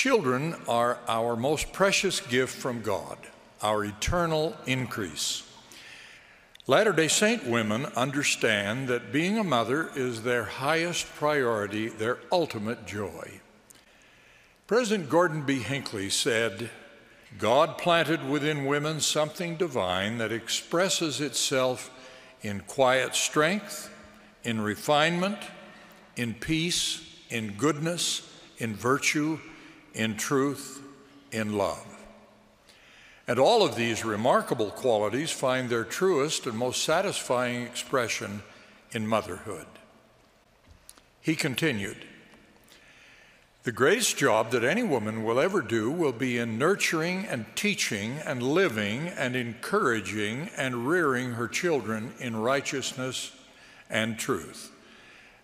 Children are our most precious gift from God, our eternal increase. Latter day Saint women understand that being a mother is their highest priority, their ultimate joy. President Gordon B. Hinckley said, God planted within women something divine that expresses itself in quiet strength, in refinement, in peace, in goodness, in virtue, in truth, in love. And all of these remarkable qualities find their truest and most satisfying expression in motherhood. He continued, the greatest job that any woman will ever do will be in nurturing and teaching and living and encouraging and rearing her children in righteousness and truth.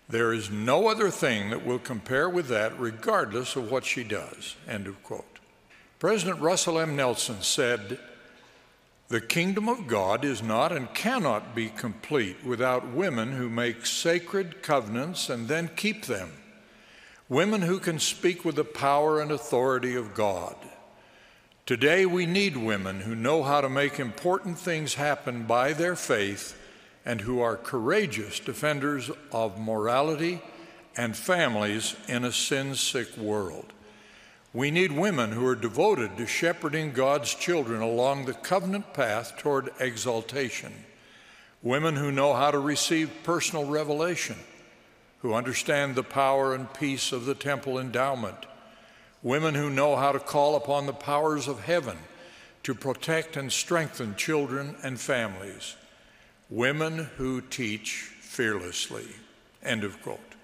There is no other thing that will compare with that, regardless of what she does. End of quote. President Russell M. Nelson said, The kingdom of God is not and cannot be complete without women who make sacred covenants and then keep them women who can speak with the power and authority of God. Today, we need women who know how to make important things happen by their faith and who are courageous defenders of morality and families in a sin sick world. We need women who are devoted to shepherding God's children along the covenant path toward exaltation, women who know how to receive personal revelation who understand the power and peace of the temple endowment, women who know how to call upon the powers of heaven to protect and strengthen children and families, women who teach fearlessly. End of quote.